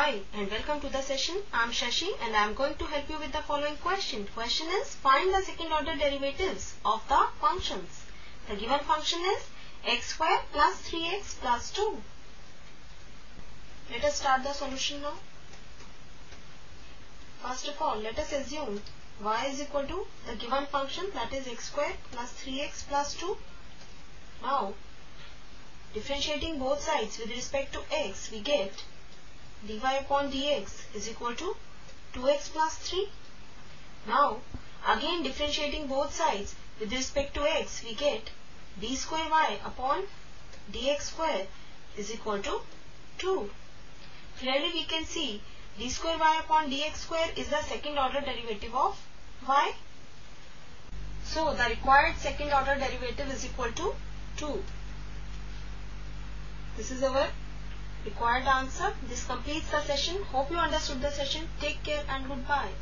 Hi and welcome to the session. I am Shashi and I am going to help you with the following question. Question is find the second order derivatives of the functions. The given function is x square plus 3x plus 2. Let us start the solution now. First of all, let us assume y is equal to the given function that is x square plus 3x plus 2. Now, differentiating both sides with respect to x, we get dy upon dx is equal to 2x plus 3. Now, again differentiating both sides with respect to x, we get d square y upon dx square is equal to 2. Clearly we can see d square y upon dx square is the second order derivative of y. So, the required second order derivative is equal to 2. This is our required answer. This completes the session. Hope you understood the session. Take care and goodbye.